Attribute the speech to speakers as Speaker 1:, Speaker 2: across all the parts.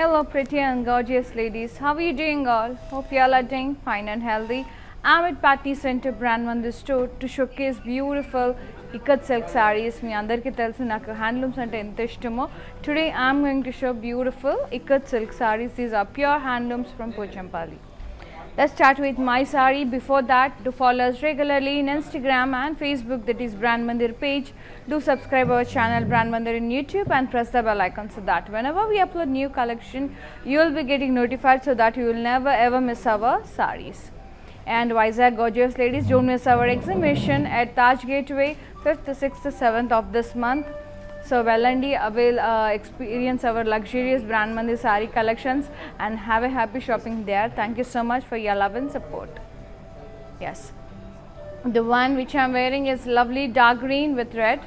Speaker 1: Hello, pretty and gorgeous ladies. How are you doing, all? Hope you all are doing fine and healthy. I'm at Patni Center Brand Mandir store to showcase beautiful ikat silk saris మీ అందరికీ తెలుసు నాకు handlooms అంటే ఎంత ఇష్టమో today I'm going to show beautiful ikat silk saris these are pure handlooms from Pochampally Let's start with my sari. Before that, do follow us regularly in Instagram and Facebook, that is Brand Mandir page. Do subscribe our channel Brand Mandir in YouTube and press the bell icon so that whenever we upload new collection, you will be getting notified so that you will never ever miss our saris. And Vizag gorgeous ladies, don't miss our exhibition at Taj Gateway, 5th, 6th, 7th of this month. So Welandi avail uh, experience our luxurious brand Mandir sari collections and have a happy shopping there. Thank you so much for your love and support. Yes. The one which I'm wearing is lovely dark green with red.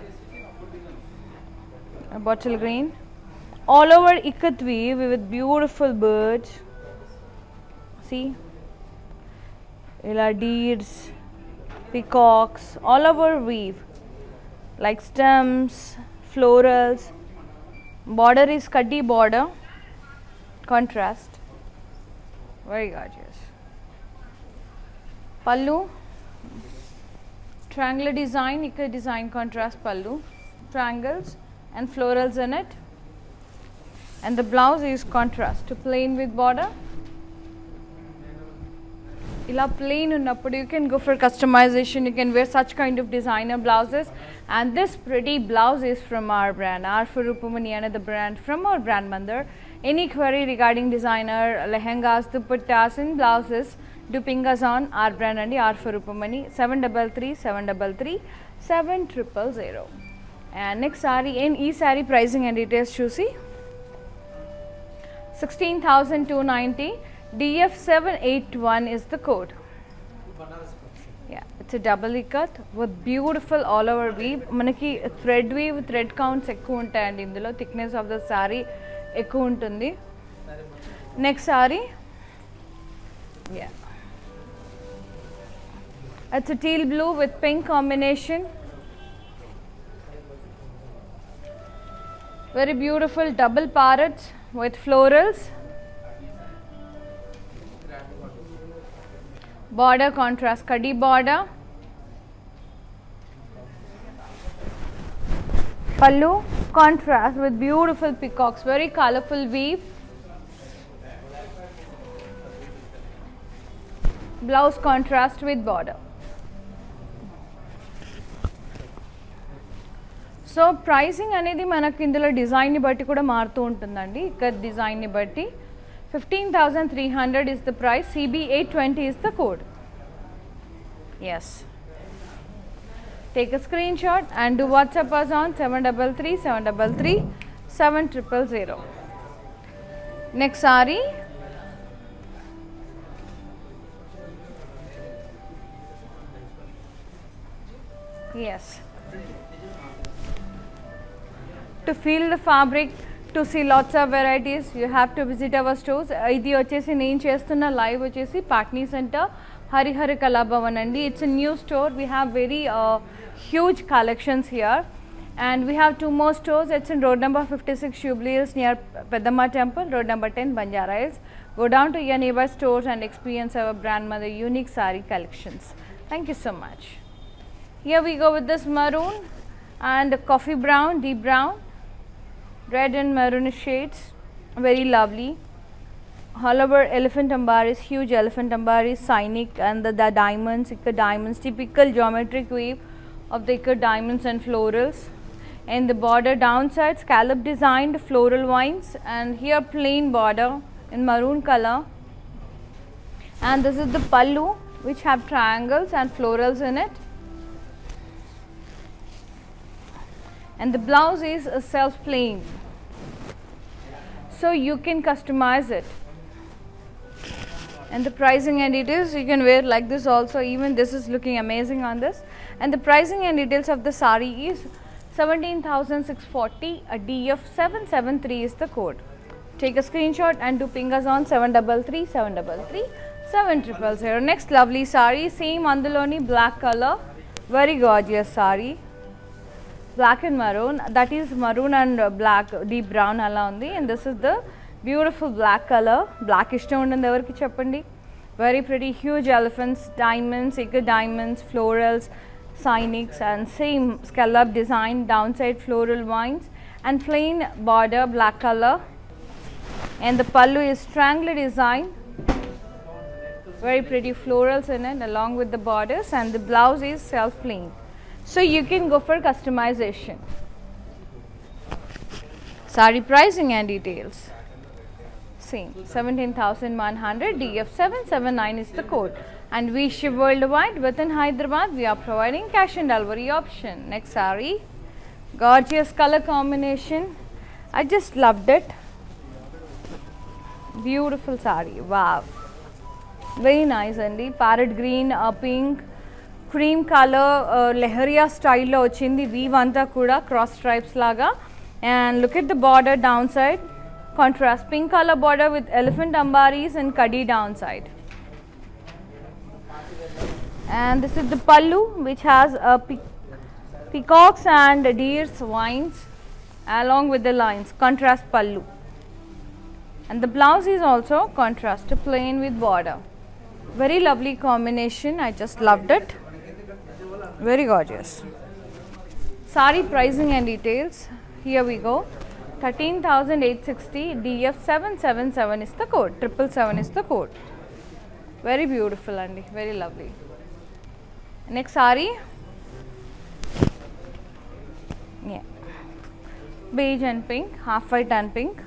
Speaker 1: A bottle green. All over ikat weave with beautiful birds. See? Illa deeds, peacocks, all over weave. Like stems, florals. Border is cutty border. Contrast. Very gorgeous. Pallu. Triangular design ikka design contrast pallu. Triangles and florals in it. And the blouse is contrast. To plain with border. ఇలా plain unnappudu you can go for customization you can wear such kind of designer blouses. And this pretty blouse is from our brand our Farupamani another brand from our brand Mandir any query regarding designer lehengas dupattas and blouses do ping us on our brand and our Farupamani 733 733 7000 and next saree in e saree pricing and details చూసి 16290 DF781 is the code. Yeah, it's a double ikat with beautiful all over weave. మనకి thread weave thread counts ఎక్కువ ఉంటాయండి ఇందులో thickness of the sorry ఎక్కువ ఉంటుంది next sorry yeah it's teal blue with pink combination very beautiful double parrots with florals Border contrast kadi border pallu contrast with beautiful peacocks very colorful weave blouse contrast with border so pricing అనేది మనకు ఇందులో డిజైన్ని బట్టి కూడా మారుతూ ఉంటుందండి ఇక్కడ డిజైన్ని బట్టి 15,300 is the price, CB820 is the code. Yes. Take a screenshot and do WhatsApp us on 733 733 7000. Next sari. Yes. To feel the fabric, to see lots of varieties, you have to visit our stores. Idi ochesi nain chestuna live ochesi Patni Center Harihara Kalabhavan. And it's a new store. We have very uh, huge collections here. And we have two more stores. It's in road number 56 Jubilee Hills near Peddamma Temple, road number 10 Banjara Hills. Go down to your neighbor stores and experience our Brand Mandir unique sari collections. Thank you so much. Here we go with this maroon and coffee brown, deep brown red and maroon shades very lovely. Over elephant ambaris huge. Elephant ambar is cynic and the, the diamonds ikka diamonds typical geometric weave of the ikka diamonds and florals. And the border downside scallop designed floral vines and here plain border in maroon color. And this is the pallu which have triangles and florals in it and the blouse is a self plain so you can customize it. And the pricing and details you can wear like this also. Even this is looking amazing on this. And the pricing and details of the sari is 17640 a df 773 is the code. Take a screenshot and do ping us on 733 733 7000 next lovely sari same andaloni black color. Very gorgeous sari black and maroon that is maroon and uh, black deep brown అలా ఉంది and this is the beautiful black colour black ఇష్టం ఉండదు ఎవరికి చెప్పండి very pretty huge elephants diamonds ఇక diamonds florals sciences and same scallop design down side floral wines and plain border black color and the pallu is triangular design very pretty florals in it along with the borders and the blouse is self plain so you can go for customization. Sari pricing and details. Same 17,100 DF779 is the code. And we ship worldwide within Hyderabad. We are providing cash and delivery option. Next sari. Gorgeous color combination. I just loved it. Beautiful sari. Wow. Very nice, Andy. Parrot green, a pink cream colour leheriya స్టైల్లో వచ్చింది weave అంతా కూడా cross stripes లాగా and look at the border down side contrast pink colour border with elephant అంబారీస్ and khadi down side and this is the pallu which has a pe- peacocks and deers vines along with the lines contrast pallu and the blouse is also contrast plain with border very lovely combination i just loved it very gorgeous. Sari pricing and details. Here we go. 13860 df 777 is the code. Triple seven is the code. Very beautiful and very lovely. Next sari yeah. Beige and pink. Half white and pink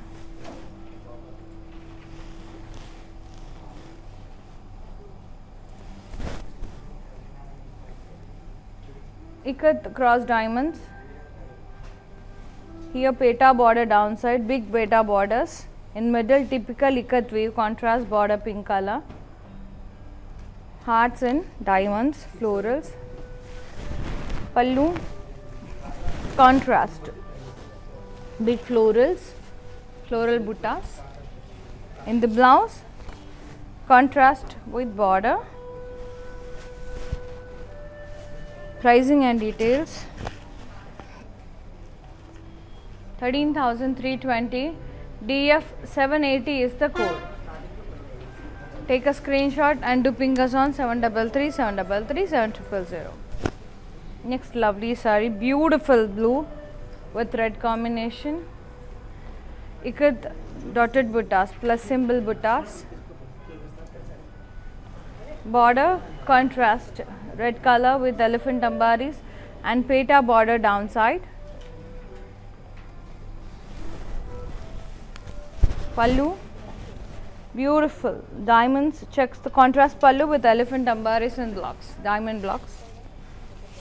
Speaker 1: ikat cross diamonds. Here peta border downside big beta borders. In middle typical ikat weave contrast border pink color. Hearts and diamonds florals. Pallu contrast. Big florals floral buttas. In the blouse contrast with border pricing and details. 13320 df 780 is the code. Take a screenshot and do ping us on 733 733 7000 next lovely sari beautiful blue with red combination. Ikat dotted buttas plus symbol buttas border contrast red color with elephant ambaris and peta border downside. Pallu beautiful. Diamonds checks the contrast pallu with elephant ambaris and blocks diamond blocks.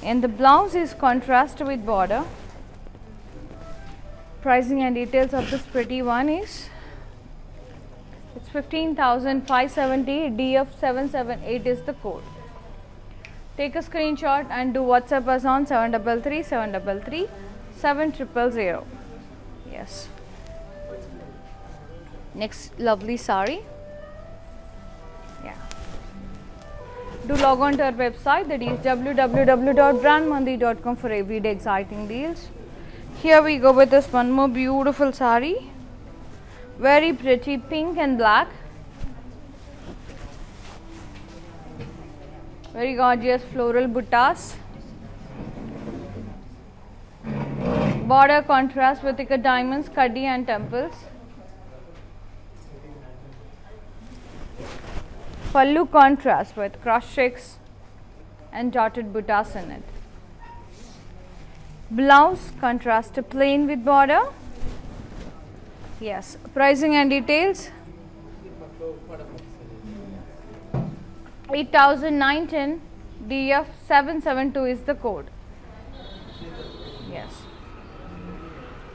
Speaker 1: And the blouse is contrast with border. Pricing and details of this pretty one is it's 15570 df 778 is the code take a screenshot and do whatsapp us on 733 733 7000 yes. Next lovely sari. Yeah. Do log on to our website that is www.brandmandir.com for everyday exciting deals. Here we go with this one more beautiful sari. Very pretty pink and black very gorgeous floral buttas. Border contrast with thicker diamonds kaddi and temples. Pallu contrast with cross checks and dotted buttas in it. Blouse contrast a plain with border. Yes pricing and details 8910 df 772 is the code. Yes.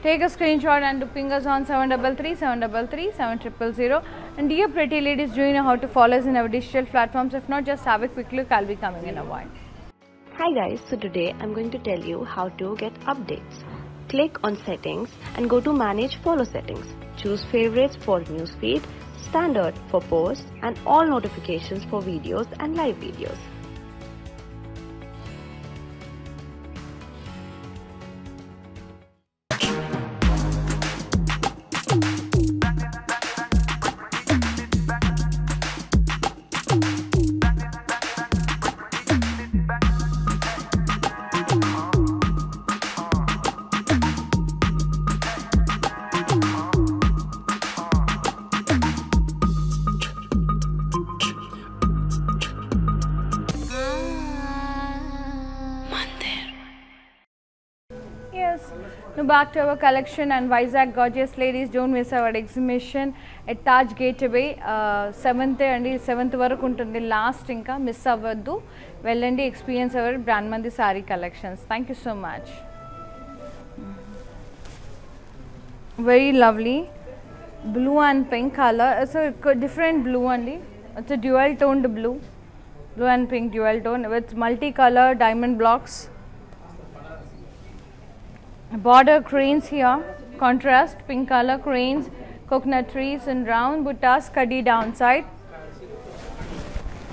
Speaker 1: Take a screenshot and ping us on 733 733 7000 and dear pretty ladies do you know how to follow us in our digital platforms? If not just have a quick look. I'll be coming in a while.
Speaker 2: Hi guys, so today I'm going to tell you how to get updates. Click on settings and go to manage follow settings. Choose favorites for newsfeed, standard for posts and all notifications for videos and live videos.
Speaker 1: Now back to our collection and Vizag gorgeous ladies don't miss our exhibition at Taj Gateway seventh అండి seventh వరకు ఉంటుంది last ఇంకా miss అవ్వద్దు వెళ్ళండి experience our brand మంది sari collections thank you so much very lovely blue and pink colour it's different blue అండి it's dual toned blue blue and pink dual tone with multicolor diamond blocks border cranes here. Contrast pink color cranes coconut trees and round buttas kadi downside.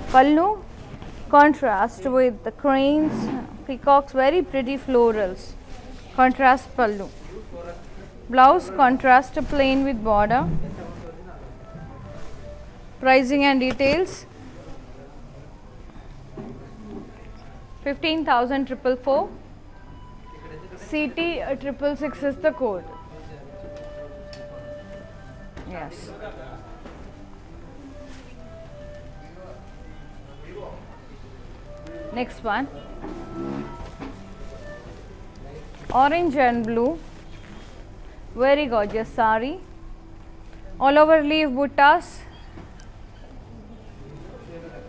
Speaker 1: Pallu contrast with the cranes peacocks very pretty florals. Contrast pallu blouse contrast plain with border. Pricing and details. 15,000 triple four. CT triple six is the code. Yes. Next one. Orange and blue. Very gorgeous sari. All over leaf buttas.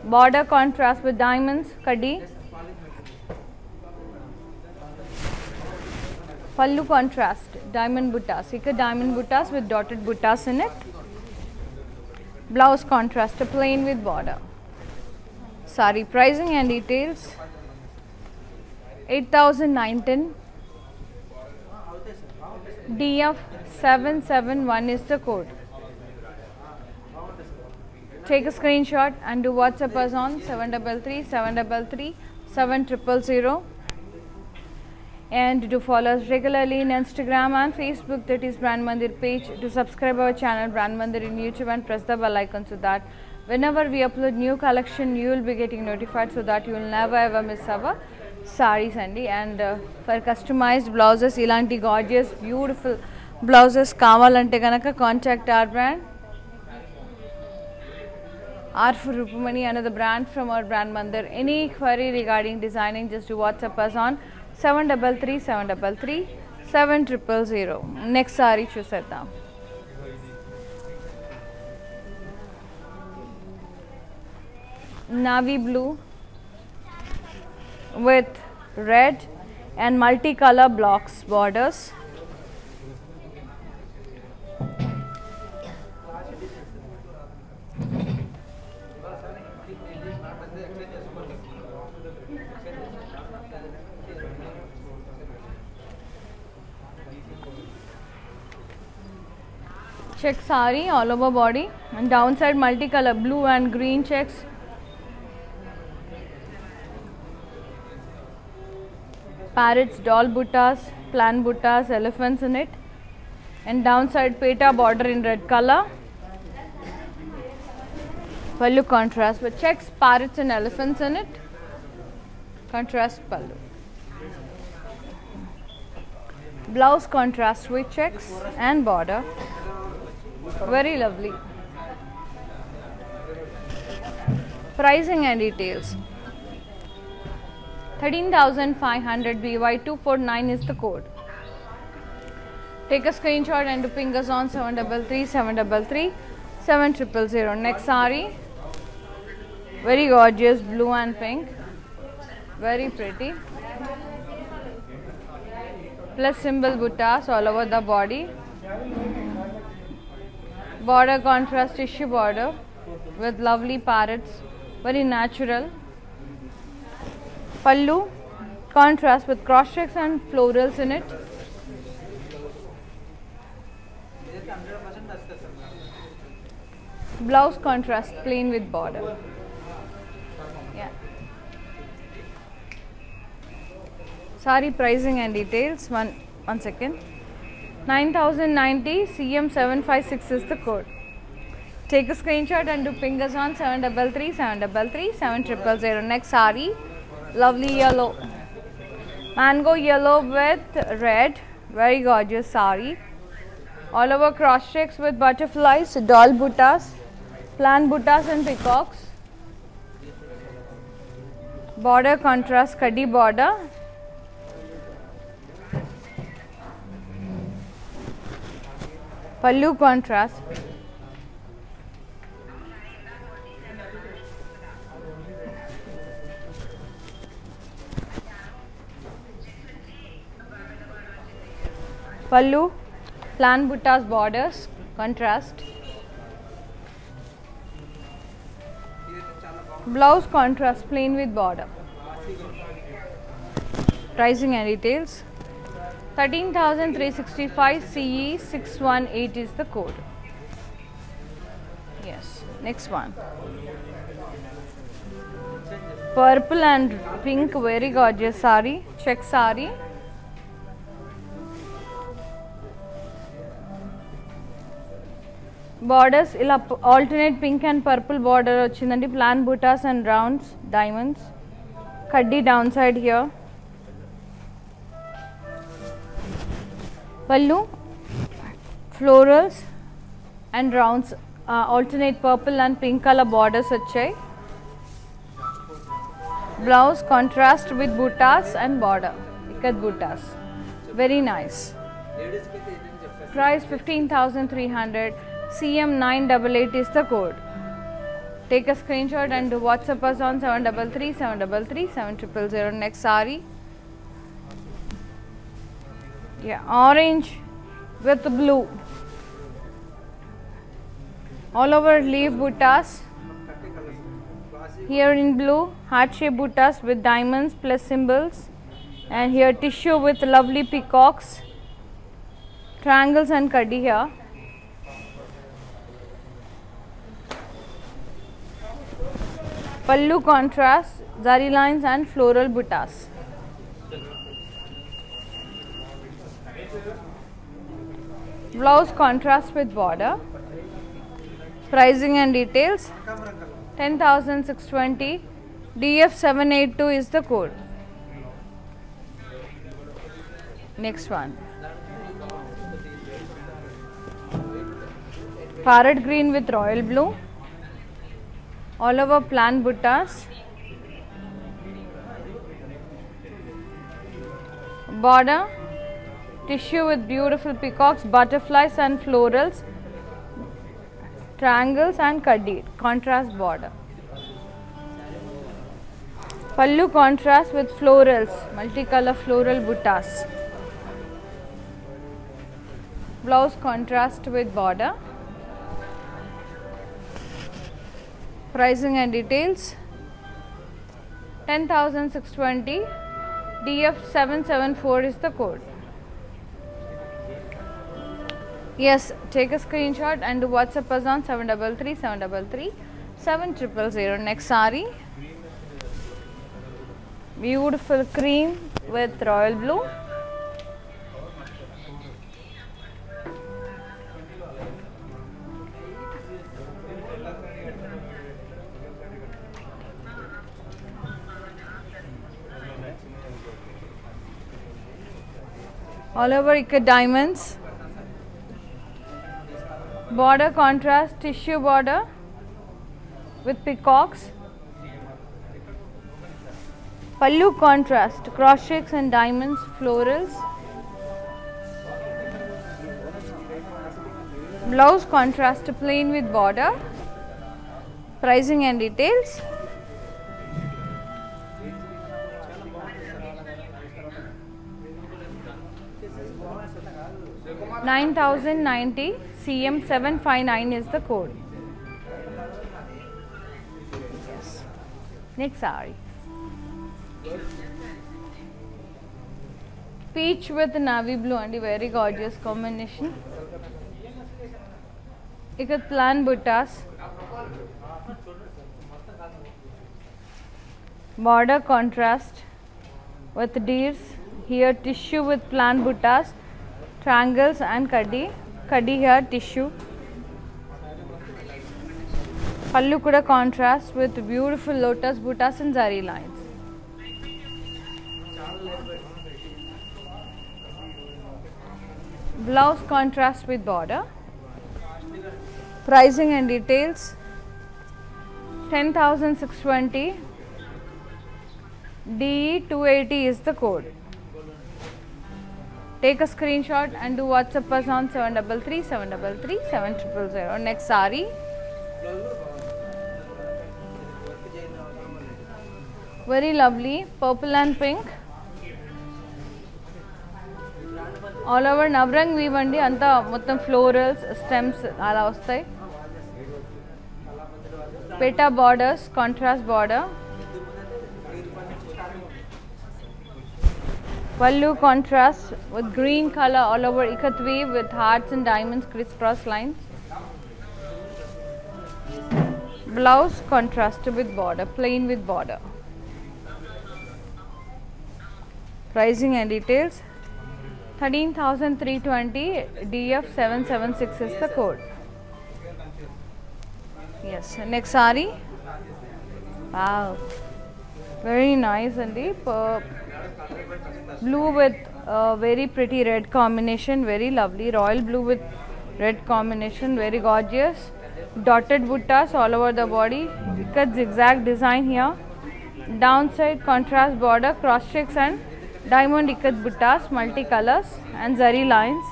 Speaker 1: Border contrast with diamonds, kadi. Pallu contrast, diamond buttas. Here diamond buttas with dotted buttas in it. Blouse contrast, a plain with border. Sari pricing and details 8910 DF 771 is the code. Take a screenshot and do WhatsApp us on 733 733 7000 and to follow us regularly in Instagram and Facebook that is Brand Mandir page to subscribe our channel Brand Mandir in YouTube and press the bell icon so that whenever we upload new collection you will be getting notified so that you will never ever miss our sarees అండి and for customized blouses ఇలాంటి gorgeous beautiful blouses కావాలంటే కనుక contact our brand R for Rupamani, another brand from our brand Mandir. Any query regarding designing, just do WhatsApp us on 733 733 7000. Next saree చూసేద్దాం navy blue with red and multicolor blocks borders. check sari all over body. And downside multicolor blue and green checks. Parrots doll buttas plan buttas elephants in it. And downside peta border in red color. Pallu contrast with checks parrots and elephants in it. Contrast pallu. Blouse contrast with checks and border very lovely. Pricing and details. 13500 by249 is the code. Take a screenshot and ping us on 733 733 7000 next sari. Very gorgeous blue and pink. Very pretty. Plus symbol buttas all over the body border contrast tissue border with lovely parrots very natural pallu contrast with cross checks and florals in it blouse contrast plain with border yeah Sari pricing and details. One one second. 9090 CM756 is the code. Take a screenshot and do ping us on 733 733 7000. Next sari, lovely yellow. Mango yellow with red. Very gorgeous sari. All over cross checks with butterflies, doll buttas, plant buttas and peacocks. Border contrast, kaddi border. Pallu contrast. Pallu plan buttas borders contrast. Blouse contrast plain with border. Pricing and details 13365 CE 618 is the code yes next one purple and pink very gorgeous sari check sari borders ఇలా alternate pink and purple border వచ్చిందండి plan buttas and rounds diamonds కడ్డీ down side here Pallu, florals and rounds uh, alternate purple and pink color borders achai. Blouse contrast with buttas and border, ikat buttas. Very nice. Price 15,300, CM988 is the code. Take a screenshot and WhatsApp us on 733 733 7000. Next sari yeah orange with blue all over leaf buttas here in blue heart shape buttas with diamonds plus symbols and here tissue with lovely peacocks triangles and kaddi here. Pallu contrast, zari lines and floral buttas. Blouse contrast with border. Pricing and details 10620 DF782 is the code. Next one. parrot green with royal blue all over plan buttas border tissue with beautiful peacocks butterflies and florals triangles and kaddi contrast border. Pallu contrast with florals multicolor floral buttas. Blouse contrast with border. Pricing and details. 10620 df774 is the code yes take a screenshot and whatsapp us on 733 733 7000 next sari beautiful cream with royal blue. All over diamonds border contrast tissue border with peacocks. Pallu contrast cross and diamonds florals. Blouse contrast plain with border. Pricing and details. Nine thousand ninety CM seven five nine is the code. Yes. Next saree. Peach with navy blue and a very gorgeous combination. Ikat plan buttas. Border contrast with deers. Here tissue with plan buttas triangles and kaddi kaddi here tissue pallu kuda contrast with beautiful lotus buttas and zari lines. Blouse contrast with border. Pricing and details. 10620 DE 280 is the code Take a screenshot and do WhatsApp us on 733 733 7000. Next sari. Very lovely. Purple and pink. All over Navrang weave అండి అంతా మొత్తం florals stems అలా వస్తాయి petha borders contrast border Pallu contrasts with green color all over Ikatvi with hearts and diamonds crisscross lines. Blouse contrasted with border, plain with border. Pricing and details 13,320 DF776 is the code. Yes, next sari. Wow, very nice and deep. Uh, blue with uh, very pretty red combination very lovely. Royal blue with red combination very gorgeous. Dotted buttas all over the body. Cut zigzag design here. Downside contrast border cross checks and diamond ikat buttas multi colors and zari lines.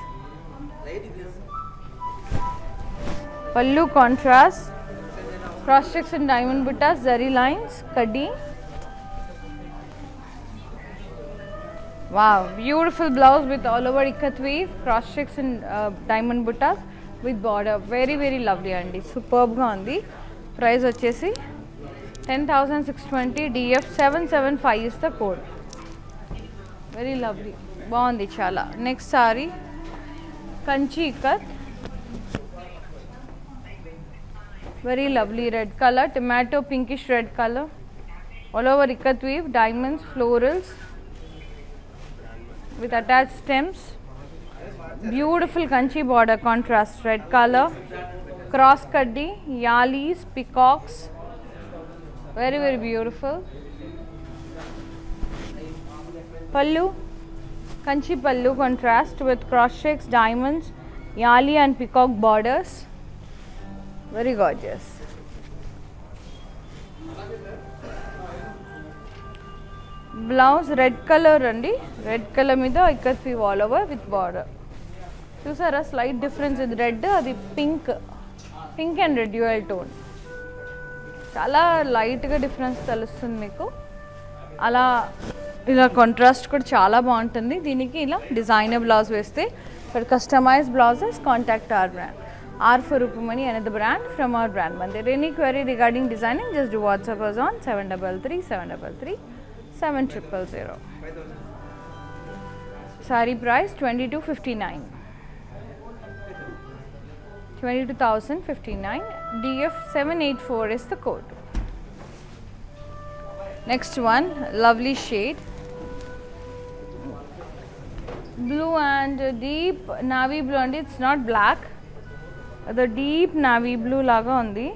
Speaker 1: Pallu contrast cross checks and diamond buttas zari lines kaddi wow beautiful blouse with all over ikat weave cross checks and uh, diamond buttas with border very very lovely అండి సూపర్బ్గా ఉంది price వచ్చేసి ten thousand six twenty DF seven seven five is the code very lovely బాగుంది చాలా next sari Kanchi ikat very lovely red colour tomato pinkish red colour with attached stems. Beautiful kanchi border contrast red color. Cross kaddi yalis peacocks. Very very beautiful. Pallu kanchi pallu contrast with cross checks diamonds yali and peacock borders. Very gorgeous blouse red colour అండి. Red colour మీద ఇక్కడ ఫీవ్ all over with border చూసారా? Slight difference ఇది. Red అది pink pink and red dual tone చాలా లైట్గా difference తెలుస్తుంది మీకు. అలా ఇలా కాంట్రాస్ట్ కూడా చాలా బాగుంటుంది. దీనికి ఇలా డిజైనర్ బ్లౌజ్ వేస్తే for customise blouses contact our brand or for Roopamani అనేది brand from our brand Mandir any query regarding designing just WhatsApp on seven double three seven double three seven triple zero. Sari price twenty two fifty nine. Twenty two thousand fifty nine. DF seven eight four is the code. Next one, lovely shade. Blue and deep navy blue and It's not black. The deep navy blue laga on the.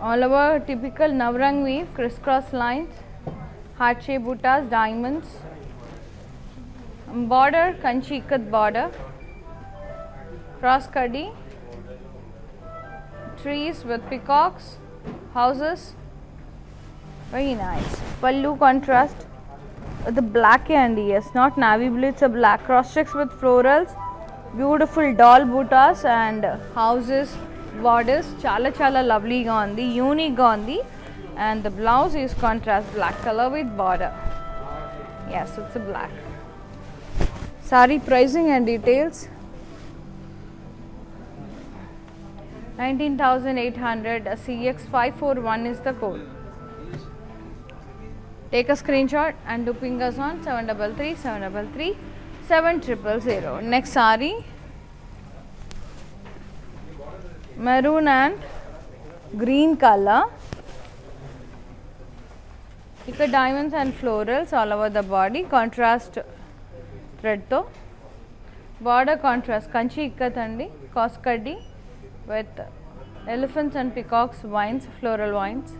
Speaker 1: All over typical navrang weave crisscross lines heart shape buttas diamonds. Border kanchi ikat border. Cross kadi. Trees with peacocks houses. Very nice. Pallu contrast. The black and yes not navy blue it's a black. Cross checks with florals. Beautiful doll buttas and houses borders చాలా చాలా లవ్లీగా ఉంది యూనిక్గా ఉంది and the blouse is contrast black colour with border yes it's black sorry pricing and details nineteen thousand eight hundred CX five four one is the code take a screen shot and do ping us on seven double three seven double Maroon and green colour ఇక్కడ diamonds and florals all over the body contrast థ్రెడ్తో border contrast Kanchi ikat అండి కాస్కడ్డి with elephants and peacocks vines floral vines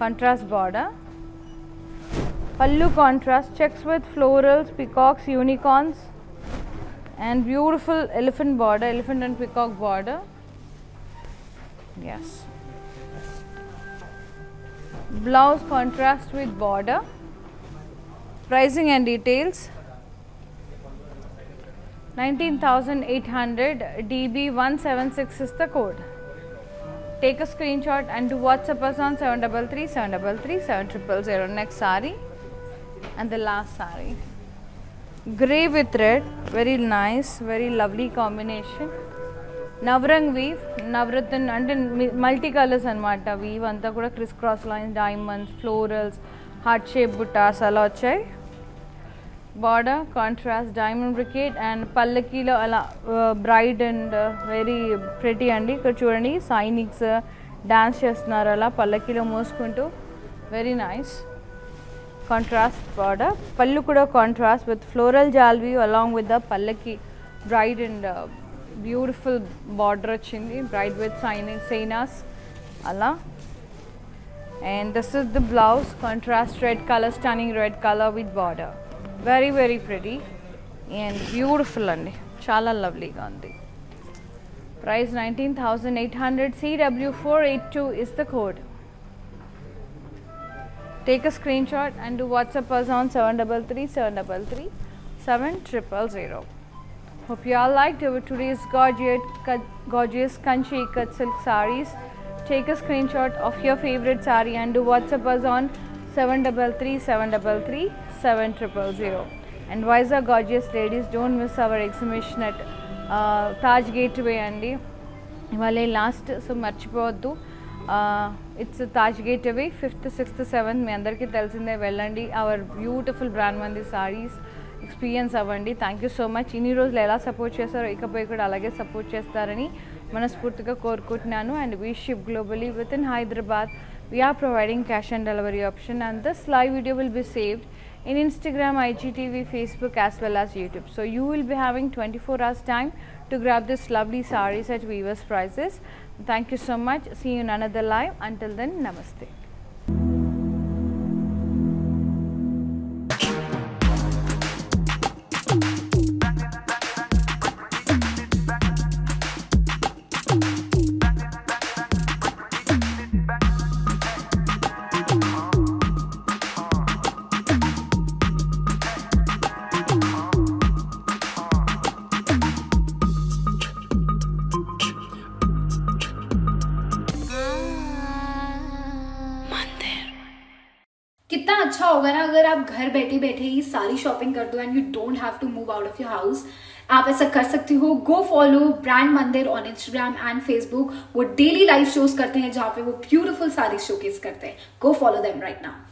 Speaker 1: contrast border pallu contrast checks with florals peacocks unicorns and beautiful elephant border elephant and peacock border yes. Blouse contrast with border. Pricing and details. 19800 db176 is the code. Take a screenshot and do whatsapp us on 733 733 7000 next sari. And the last sari. Grey with red. Very nice very lovely combination Navrang weave Navratna అంటే multi colours అనమాట weave అంతా కూడా criss cross lines diamonds florals heart shape buttas అలా వచ్చాయి. Border contrast diamond brocade and పల్లకీలో అలా bride and very pretty అండి. ఇక్కడ చూడండి సైనిక్స్ డాన్స్ చేస్తున్నారు అలా పల్లకీలో మోసుకుంటూ. Very nice. Contrast border. Pallu కూడా contrast with floral జాల్వీ along with the pallaki bride and beautiful border వచ్చింది బ్రైడ్ విత్ సైనింగ్ సైనాస్ అలా and this is the blouse contrast red colour stunning red colour with border very very pretty and beautiful అండి చాలా లవ్లీగా ఉంది price nineteen thousand eight hundred CW four eight two is the code take a screenshot and do WhatsApp us on 733 733 7000. Hope you all liked our today's gorgeous, gorgeous Kanchi cut silk saris. Take a screenshot of your favorite sari and do WhatsApp us on 733 733 7000. And wise are gorgeous ladies, don't miss our exhibition at uh, Taj Gateway అండి ఇవాళ last so మర్చిపోవద్దు it's Taj gateway fifth sixth seventh మీ అందరికీ తెలిసిందే వెళ్ళండి our beautiful brand Mandir saris experience అవ్వండి. Thank you so much ఇన్ని రోజులు ఎలా సపోర్ట్ చేస్తారో ఇకపోయి కూడా అలాగే సపోర్ట్ చేస్తారని మనస్ఫూర్తిగా కోరుకుంటున్నాను. And we ship globally with in Hyderabad we are providing cash and delivery option and this live video will be saved in Instagram IGTV Facebook as well as YouTube so you will be having twenty four hours time to grab this lovely saris at weavers prices thank you so much see you on other live until then namaste
Speaker 3: बैठे बैठे ही सारी shopping कर दो and you don't have to move out of your house आप ऐसा कर सकते हो go follow brand Mandir on Instagram and Facebook वो डेली लाइव शोज़ करते हैं जहाँ पे वो ब्यूटिफुल सारी शोकेस करते हैं. Go follow them right now